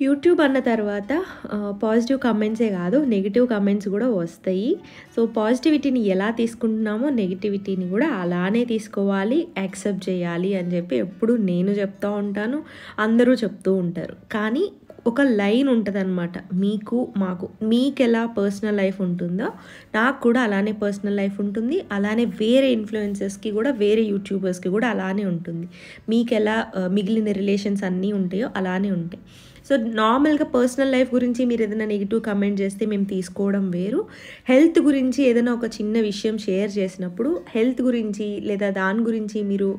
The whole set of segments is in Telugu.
యూట్యూబ్ అన్న తర్వాత పాజిటివ్ కమెంట్సే కాదు నెగిటివ్ కమెంట్స్ కూడా వస్తాయి. సో పాజిటివిటీని ఎలా తీసుకుంటున్నామో నెగిటివిటీని కూడా అలానే తీసుకోవాలి యాక్సెప్ట్ చేయాలి అని చెప్పి ఎప్పుడు నేను చెప్తూ ఉంటాను అందరూ చెప్తూ ఉంటారు. కానీ ఒక లైన్ ఉంటుందన్నమాట. మీకు మాకు మీకు ఎలా పర్సనల్ లైఫ్ ఉంటుందో నాకు కూడా అలానే పర్సనల్ లైఫ్ ఉంటుంది. అలానే వేరే ఇన్ఫ్లుయెన్సెస్కి కూడా వేరే యూట్యూబర్స్కి కూడా అలానే ఉంటుంది. మీకు ఎలా మిగిలిన రిలేషన్స్ అన్నీ ఉంటాయో అలానే ఉంటాయి. సో నార్మల్గా పర్సనల్ లైఫ్ గురించి మీరు ఏదైనా నెగిటివ్ కమెంట్ చేస్తే మేము తీసుకోవడం వేరు. హెల్త్ గురించి ఏదైనా ఒక చిన్న విషయం షేర్ చేసినప్పుడు హెల్త్ గురించి లేదా దాని గురించి మీరు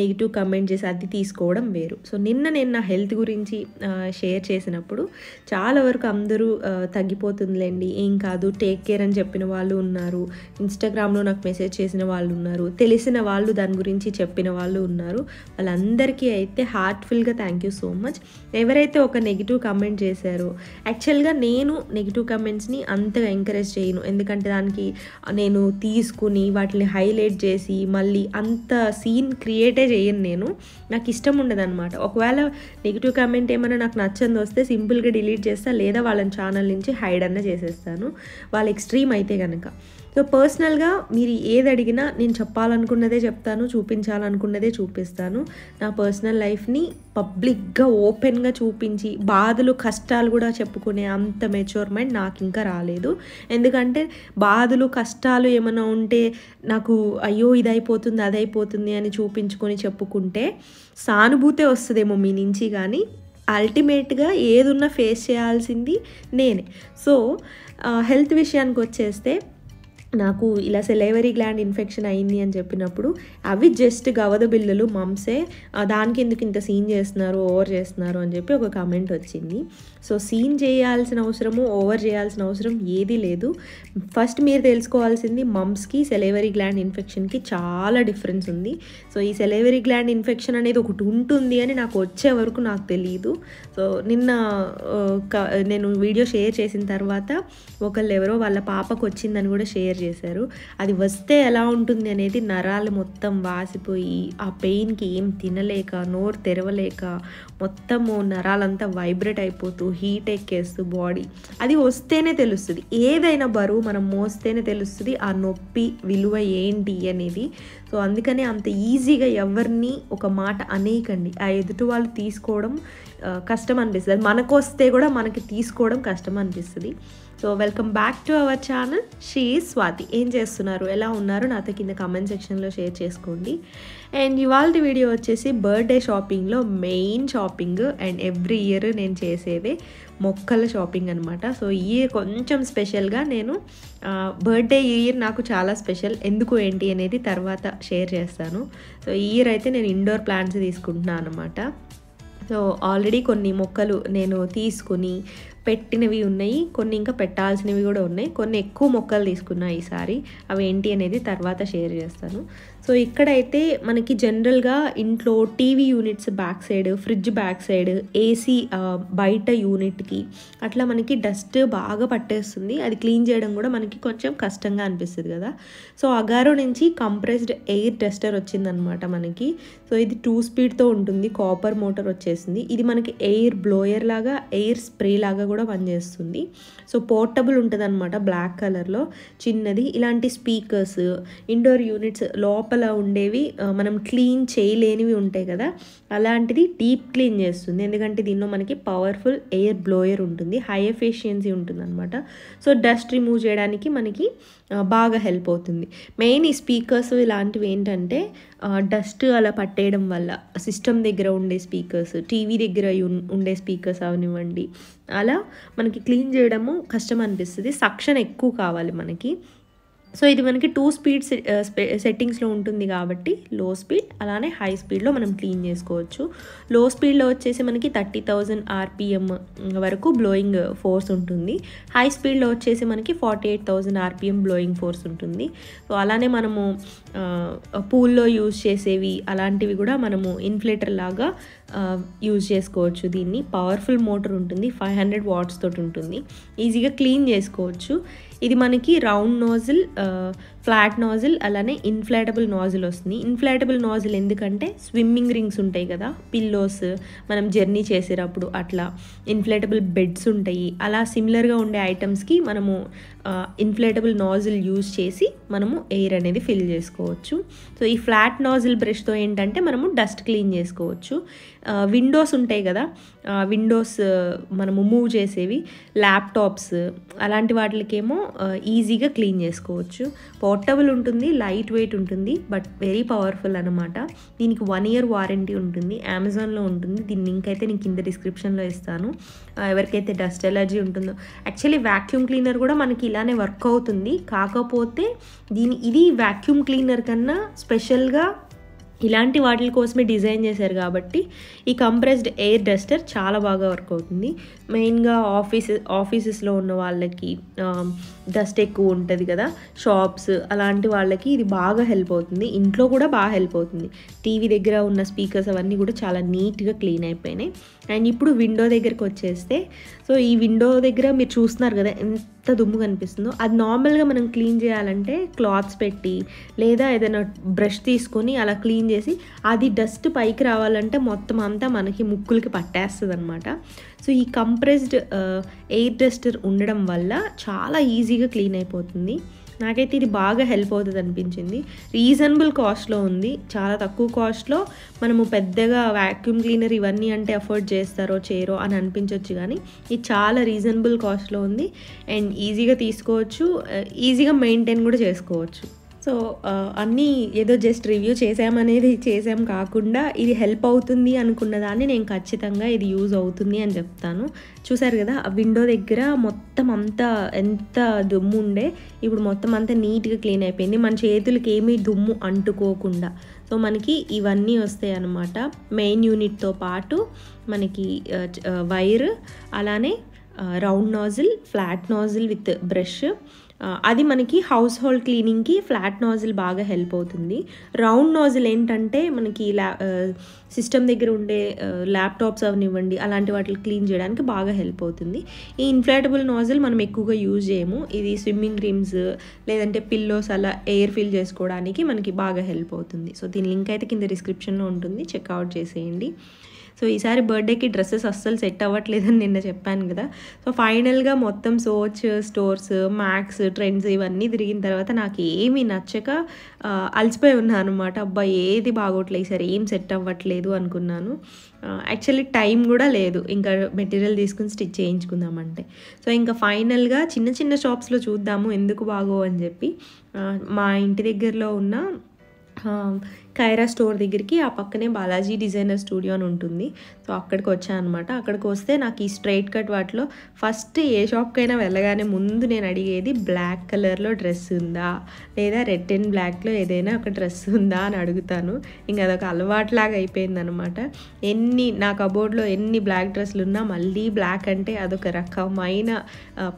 నెగిటివ్ కమెంట్ చేసి అది తీసుకోవడం వేరు. సో నిన్న నేను నా హెల్త్ గురించి షేర్ చేసినప్పుడు చాలా వరకు అందరూ తగ్గిపోతుందిలేండి ఏం కాదు టేక్ కేర్ అని చెప్పిన వాళ్ళు ఉన్నారు ఇన్స్టాగ్రామ్లో నాకు మెసేజ్ చేసిన వాళ్ళు ఉన్నారు తెలిసిన వాళ్ళు దాని గురించి చెప్పిన వాళ్ళు ఉన్నారు. వాళ్ళందరికీ అయితే హార్ట్ఫుల్గా థ్యాంక్ యూ సో మచ్ ఎవరైతే ఒక నెగిటివ్ కమెంట్ చేశారు. యాక్చువల్గా నేను నెగిటివ్ కమెంట్స్ని అంతగా ఎంకరేజ్ చేయను. ఎందుకంటే దానికి నేను తీసుకుని వాటిని హైలైట్ చేసి మళ్ళీ అంత సీన్ క్రియేటే చేయను నేను. నాకు ఇష్టం ఉండదన్నమాట. ఒకవేళ నెగిటివ్ కమెంట్ ఏమైనా నాకు నచ్చంది వస్తే సింపుల్గా డిలీట్ చేస్తా లేదా వాళ్ళని ఛానల్ నుంచి హైడ్ అన్న చేసేస్తాను. వాళ్ళ ఎక్స్ట్రీమ్ అయితే కనుక సో పర్సనల్గా మీరు ఏది అడిగినా నేను చెప్పాలనుకున్నదే చెప్తాను చూపించాలనుకున్నదే చూపిస్తాను. నా పర్సనల్ లైఫ్ని పబ్లిక్గా ఓపెన్గా చూపించి బాధలు కష్టాలు కూడా చెప్పుకునే అంత మెచ్యూర్ మైండ్ నాకు ఇంకా రాలేదు. ఎందుకంటే బాధలు కష్టాలు ఏమైనా ఉంటే నాకు అయ్యో ఇది అయిపోతుంది అది అయిపోతుంది అని చూపించుకొని చెప్పుకుంటే సానుభూతే వస్తుందేమో మీ నుంచి కానీ అల్టిమేట్గా ఏదున్నా ఫేస్ చేయాల్సింది నేనే. సో హెల్త్ విషయానికి వచ్చేస్తే నాకు ఇలా సెలైవరీ గ్లాండ్ ఇన్ఫెక్షన్ అయింది అని చెప్పినప్పుడు అవి జస్ట్ గవద బిళ్ళలు మమ్సే దానికి ఎందుకు ఇంత సీన్ చేస్తున్నారు ఓవర్ చేస్తున్నారు అని చెప్పి ఒక కామెంట్ వచ్చింది. సో సీన్ చేయాల్సిన అవసరము ఓవర్ చేయాల్సిన అవసరం ఏదీ లేదు. ఫస్ట్ మీరు తెలుసుకోవాల్సింది మమ్స్కి సెలైవరీ గ్లాండ్ ఇన్ఫెక్షన్కి చాలా డిఫరెన్స్ ఉంది. సో ఈ సెలైవరీ గ్లాండ్ ఇన్ఫెక్షన్ అనేది ఒకటి ఉంటుంది అని నాకు వచ్చే వరకు నాకు తెలియదు సో నిన్న నేను వీడియో షేర్ చేసిన తర్వాత ఒకళ్ళు ఎవరో వాళ్ళ పాపకు వచ్చిందని కూడా షేర్ చేశారు. అది వస్తే ఎలా ఉంటుంది అనేది నరాలు మొత్తం వాసిపోయి ఆ పెయిన్కి ఏం తినలేక నోరు తెరవలేక మొత్తము నరాలంతా వైబ్రేట్ అయిపోతూ హీట్ ఎక్కేస్తూ బాడీ. అది వస్తేనే తెలుస్తుంది. ఏదైనా బరువు మనం మోస్తేనే తెలుస్తుంది ఆ నొప్పి విలువ ఏంటి అనేది. సో అందుకనే అంత ఈజీగా ఎవరిని ఒక మాట అనేకండి ఆ ఎదుటి వాళ్ళు తీసుకోవడం కష్టం అనిపిస్తుంది మనకు వస్తే కూడా మనకి తీసుకోవడం కష్టం అనిపిస్తుంది so welcome back to our channel she Swathi ఏం చేస్తున్నారు? ఎలా ఉన్నారు? నాతో కింద కామెంట్ సెక్షన్లో షేర్ చేసుకోండి. అండ్ ఇవాళ వీడియో వచ్చేసి బర్త్డే షాపింగ్లో main shopping and every year నేను చేసేదే మొక్కల షాపింగ్ అనమాట సో ఈ ఇయర్ కొంచెం స్పెషల్గా నేను బర్త్డే ఇయర్ నాకు చాలా స్పెషల్ ఎందుకు ఏంటి అనేది తర్వాత షేర్ చేస్తాను. సో ఈ ఇయర్ అయితే నేను ఇండోర్ ప్లాంట్స్ తీసుకుంటున్నాను అనమాట సో ఆల్రెడీ కొన్ని మొక్కలు నేను తీసుకుని పెట్టినవి ఉన్నాయి. కొన్ని ఇంకా పెట్టాల్సినవి కూడా ఉన్నాయి. కొన్ని ఎక్కువ మొక్కలు తీసుకున్నా ఈసారి. అవి ఏంటి అనేది తర్వాత షేర్ చేస్తాను. సో ఇక్కడైతే మనకి జనరల్గా ఇంట్లో TV units back side fridge back side AC బయట యూనిట్కి అట్లా మనకి డస్ట్ బాగా పట్టేస్తుంది. అది క్లీన్ చేయడం కూడా మనకి కొంచెం కష్టంగా అనిపిస్తుంది కదా. సో అగారో నుంచి కంప్రెస్డ్ ఎయిర్ డస్టర్ వచ్చిందనమాట మనకి. సో ఇది టూ స్పీడ్తో ఉంటుంది. కాపర్ మోటార్ వచ్చేసింది. ఇది మనకి ఎయిర్ బ్లోయర్ లాగా ఎయిర్ స్ప్రే లాగా కూడా పనిచేస్తుంది. సో పోర్టబుల్ ఉంటుంది బ్లాక్ కలర్లో. చిన్నది. ఇలాంటి స్పీకర్స్ ఇండోర్ యూనిట్స్ లోపల ఉండేవి మనం క్లీన్ చేయలేనివి ఉంటాయి కదా అలాంటిది డీప్ క్లీన్ చేస్తుంది. ఎందుకంటే దీనిలో మనకి పవర్ఫుల్ ఎయిర్ బ్లోయర్ ఉంటుంది హై ఎఫిషియన్సీ ఉంటుంది అనమాట సో డస్ట్ రిమూవ్ చేయడానికి మనకి బాగా హెల్ప్ అవుతుంది. మెయిన్ ఈ స్పీకర్స్ ఇలాంటివి ఏంటంటే డస్ట్ అలా పట్టేయడం వల్ల సిస్టమ్ దగ్గర ఉండే స్పీకర్స్ టీవీ దగ్గర ఉండే స్పీకర్స్ అవనివ్వండి అలా మనకి క్లీన్ చేయడము కష్టం అనిపిస్తుంది. సక్షన్ ఎక్కువ కావాలి మనకి. సో ఇది మనకి టూ స్పీడ్ సెట్టింగ్స్లో ఉంటుంది కాబట్టి లో స్పీడ్ అలానే హై స్పీడ్లో మనం క్లీన్ చేసుకోవచ్చు. లో స్పీడ్లో వచ్చేసి మనకి థర్టీ థౌజండ్ ఆర్పిఎం వరకు బ్లోయింగ్ ఫోర్స్ ఉంటుంది. హై స్పీడ్లో వచ్చేసి మనకి forty eight thousand RPM blowing force ఉంటుంది. సో అలానే మనము uh, పూల్లో యూజ్ చేసేవి అలాంటివి కూడా మనము ఇన్ఫ్లేటర్ లాగా uh, యూజ్ చేసుకోవచ్చు దీన్ని. పవర్ఫుల్ మోటార్ ఉంటుంది ఫైవ్ హండ్రెడ్ వాట్స్ తోటి ఉంటుంది. ఈజీగా క్లీన్ చేసుకోవచ్చు. ఇది మనకి రౌండ్ నాజిల్ ఫ్లాట్ నాజిల్ అలానే ఇన్ఫ్లాటబుల్ నాజిల్ వస్తుంది. ఇన్ఫ్లాటబుల్ నాజిల్ ఎందుకంటే స్విమ్మింగ్ రింగ్స్ ఉంటాయి కదా పిల్లోస్ మనం జర్నీ చేసేటప్పుడు అట్లా ఇన్ఫ్లాటబుల్ బెడ్స్ ఉంటాయి. అలా సిమిలర్గా ఉండే ఐటమ్స్కి మనము ఇన్ఫ్లేటబుల్ నాజిల్ యూజ్ చేసి మనము ఎయిర్ అనేది ఫిల్ చేసుకోవచ్చు. సో ఈ ఫ్లాట్ నాజిల్ బ్రష్తో ఏంటంటే మనము డస్ట్ క్లీన్ చేసుకోవచ్చు. విండోస్ ఉంటాయి కదా విండోస్ మనము మూవ్ చేసేవి ల్యాప్టాప్స్ అలాంటి వాటికేమో ఈజీగా క్లీన్ చేసుకోవచ్చు. పోర్టబుల్ ఉంటుంది లైట్ వెయిట్ ఉంటుంది బట్ వెరీ పవర్ఫుల్ అనమాట దీనికి వన్ ఇయర్ వారంటీ ఉంటుంది అమెజాన్లో ఉంటుంది. దీని లింక్ అయితే నేను కింద డిస్క్రిప్షన్లో ఇస్తాను. ఎవరికైతే డస్ట్ ఎలర్జీ ఉంటుందో. యాక్చువల్లీ వ్యాక్యూమ్ క్లీనర్ కూడా మనకి ఇలానే వర్క్ అవుతుంది. కాకపోతే దీని ఇది వ్యాక్యూమ్ క్లీనర్ కన్నా స్పెషల్గా ఇలాంటి వాటి కోసమే డిజైన్ చేశారు కాబట్టి ఈ కంప్రెస్డ్ ఎయిర్ డస్టర్ చాలా బాగా వర్క్ అవుతుంది. మెయిన్గా ఆఫీస్ ఆఫీసెస్లో ఉన్న వాళ్ళకి డస్ట్ ఎక్కువ ఉంటుంది కదా షాప్స్ అలాంటి వాళ్ళకి ఇది బాగా హెల్ప్ అవుతుంది. ఇంట్లో కూడా బాగా హెల్ప్ అవుతుంది. టీవీ దగ్గర ఉన్న స్పీకర్స్ అవన్నీ కూడా చాలా నీట్గా క్లీన్ అయిపోయినాయి. అండ్ ఇప్పుడు విండో దగ్గరికి వచ్చేస్తే సో ఈ విండో దగ్గర మీరు చూస్తున్నారు కదా ఎంత దుమ్ము కనిపిస్తుందో అది నార్మల్గా మనం క్లీన్ చేయాలంటే క్లాత్స్ పెట్టి లేదా ఏదైనా బ్రష్ తీసుకొని అలా క్లీన్ చేసి అది డస్ట్ పైకి రావాలంటే మొత్తం అంతా మనకి ముక్కులకి పట్టేస్తుంది అనమాట సో ఈ కంప్రెస్డ్ ఎయిర్ డస్టర్ ఉండడం వల్ల చాలా ఈజీగా క్లీన్ అయిపోతుంది. నాకైతే ఇది బాగా హెల్ప్ అవుతుంది అనిపించింది. రీజనబుల్ కాస్ట్లో ఉంది. చాలా తక్కువ కాస్ట్లో మనము పెద్దగా వ్యాక్యూమ్ క్లీనర్ ఇవన్నీ అంటే అఫోర్డ్ చేస్తారో చేయరో అని అనిపించవచ్చు కానీ ఇది చాలా రీజనబుల్ కాస్ట్లో ఉంది. అండ్ ఈజీగా తీసుకోవచ్చు. Uh, ఈజీగా మెయింటైన్ కూడా చేసుకోవచ్చు. సో అన్నీ ఏదో జస్ట్ రివ్యూ చేసామనేది చేసాం కాకుండా ఇది హెల్ప్ అవుతుంది అనుకున్న దాన్ని నేను ఖచ్చితంగా ఇది యూజ్ అవుతుంది అని చెప్తాను. చూసారు కదా ఆ విండో దగ్గర మొత్తం అంతా ఎంత దుమ్ము ఉండే ఇప్పుడు మొత్తం అంతా నీట్గా క్లీన్ అయిపోయింది. మన చేతులకి ఏమీ దుమ్ము అంటుకోకుండా. సో మనకి ఇవన్నీ వస్తాయి అన్నమాట. మెయిన్ యూనిట్తో పాటు మనకి వైర్ అలానే round nozzle flat nozzle with brush అది మనకి హౌస్ హోల్డ్ క్లీనింగ్కి ఫ్లాట్ నాజిల్ బాగా హెల్ప్ అవుతుంది. రౌండ్ నాజిల్ ఏంటంటే మనకి ల్యా సిస్టమ్ దగ్గర ఉండే ల్యాప్టాప్స్ అవనివ్వండి అలాంటి వాటిని క్లీన్ చేయడానికి బాగా హెల్ప్ అవుతుంది. ఈ ఇన్ఫ్లాటబుల్ నాజిల్ మనం ఎక్కువగా యూజ్ చేయము. ఇది స్విమ్మింగ్ రిమ్స్ లేదంటే పిల్లోస్ అలా ఎయిర్ ఫిల్ చేసుకోవడానికి మనకి బాగా హెల్ప్ అవుతుంది. సో దీని లింక్ అయితే కింద డిస్క్రిప్షన్లో ఉంటుంది. చెక్అవుట్ చేసేయండి. సో ఈసారి బర్త్డేకి డ్రెస్సెస్ అస్సలు సెట్ అవ్వట్లేదని నిన్న చెప్పాను కదా. సో ఫైనల్గా మొత్తం సోచ్ స్టోర్స్ మ్యాక్స్ ట్రెండ్స్ ఇవన్నీ తిరిగిన తర్వాత నాకు ఏమీ నచ్చక అలసిపోయి ఉన్నాను అనమాట అబ్బా ఏది బాగోట్లేదు సరే ఏం సెట్ అవ్వట్లేదు అనుకున్నాను. యాక్చువల్లీ టైం కూడా లేదు. ఇంకా మెటీరియల్ తీసుకుని స్టిచ్ చేయించుకుందామంటే. సో ఇంకా ఫైనల్గా చిన్న చిన్న షాప్స్లో చూద్దాము ఎందుకు బాగో అని చెప్పి మా ఇంటి దగ్గరలో ఉన్న కైరా స్టోర్ దగ్గరికి ఆ పక్కనే బాలాజీ డిజైనర్ స్టూడియో అని ఉంటుంది. సో అక్కడికి వచ్చాను అనమాట అక్కడికి వస్తే నాకు ఈ స్ట్రైట్ కట్ వాటిలో ఫస్ట్ ఏ షాప్కైనా వెళ్ళగానే ముందు నేను అడిగేది బ్లాక్ కలర్లో డ్రెస్ ఉందా? లేదా రెడ్ అండ్ బ్లాక్లో ఏదైనా ఒక డ్రెస్ ఉందా అని అడుగుతాను. ఇంకా అదొక అలవాట్లాగా అయిపోయిందనమాట ఎన్ని నా కబోర్డ్లో ఎన్ని బ్లాక్ డ్రెస్సులు ఉన్నా మళ్ళీ బ్లాక్ అంటే అదొక రకమైన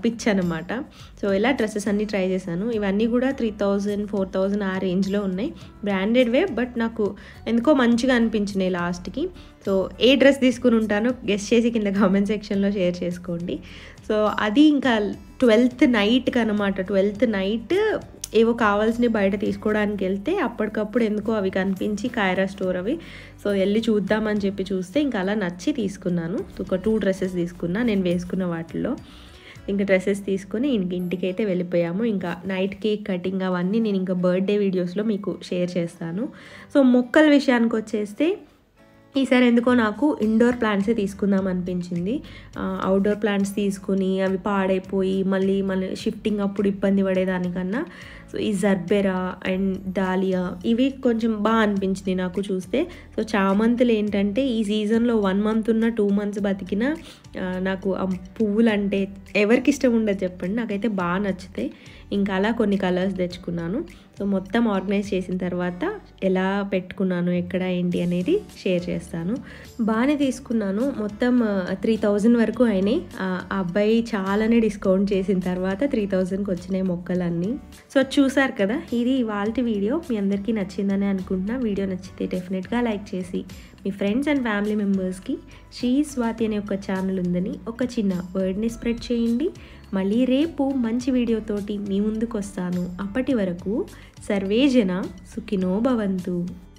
పిచ్ అనమాట సో ఇలా డ్రెస్సెస్ అన్నీ ట్రై చేశాను. ఇవన్నీ కూడా త్రీ థౌజండ్ ఫోర్ థౌజండ్ ఆ రేంజ్లో ఉన్నాయి. బ్రాండెడ్వే బట్ నాకు ఎందుకో మంచిగా అనిపించినాయి లాస్ట్కి. సో ఏ డ్రెస్ తీసుకుని ఉంటానో గెస్ట్ చేసి కింద కామెంట్ సెక్షన్లో షేర్ చేసుకోండి. సో అది ఇంకా ట్వెల్త్ నైట్కి అనమాట ట్వెల్త్ నైట్ ఏవో కావాల్సినవి బయట తీసుకోవడానికి వెళ్తే అప్పటికప్పుడు ఎందుకో అవి కనిపించి కాయరా స్టోర్ అవి. సో వెళ్ళి చూద్దామని చెప్పి చూస్తే ఇంకా అలా నచ్చి తీసుకున్నాను. ఒక టూ డ్రెస్సెస్ తీసుకున్నా నేను వేసుకున్న వాటిల్లో. ఇంకా డ్రెస్సెస్ తీసుకొని ఇంక ఇంటికి అయితే వెళ్ళిపోయాము. ఇంకా నైట్ కేక్ కటింగ్ అవన్నీ నేను ఇంకా బర్త్డే వీడియోస్లో మీకు షేర్ చేస్తాను. సో మొక్కల విషయానికి వచ్చేస్తే ఈసారి ఎందుకో నాకు ఇండోర్ ప్లాంట్సే తీసుకుందాం అనిపించింది. అవుట్డోర్ ప్లాంట్స్ తీసుకుని అవి పాడైపోయి మళ్ళీ మళ్ళీ షిఫ్టింగ్ అప్పుడు ఇబ్బంది పడేదానికన్నా సో ఈ జర్బెరా అండ్ దాలియా ఇవి కొంచెం బాగా అనిపించింది నాకు చూస్తే. సో చామంతులు ఏంటంటే ఈ సీజన్లో వన్ మంత్ ఉన్న టూ మంత్స్ బతికిన నాకు ఆ పువ్వులు అంటే ఎవరికి ఇష్టం ఉండదు చెప్పండి. నాకైతే బాగా నచ్చుతాయి ఇంకా అలా కొన్ని కలర్స్ తెచ్చుకున్నాను. సో మొత్తం ఆర్గనైజ్ చేసిన తర్వాత ఎలా పెట్టుకున్నాను ఎక్కడ ఏంటి అనేది షేర్ చేస్తాను. బాగానే తీసుకున్నాను. మొత్తం త్రీ థౌజండ్ వరకు అయినాయి. ఆ ఆ అబ్బాయి చాలానే డిస్కౌంట్ చేసిన తర్వాత త్రీ థౌజండ్కి వచ్చినాయి మొక్కలన్నీ. సో చూసారు కదా? ఇది ఇవాళ వీడియో. మీ అందరికీ నచ్చిందని అనుకుంటున్నా. వీడియో నచ్చితే డెఫినెట్గా లైక్ చేసి మీ ఫ్రెండ్స్ అండ్ ఫ్యామిలీ మెంబర్స్కి శ్రీ స్వాతి అనే ఒక ఛానల్ ఉందని ఒక చిన్న వర్డ్ని స్ప్రెడ్ చేయండి. మళ్ళీ రేపు మంచి వీడియోతోటి మీ ముందుకు వస్తాను అప్పటి వరకు సర్వేజన సుఖినో భవంతు.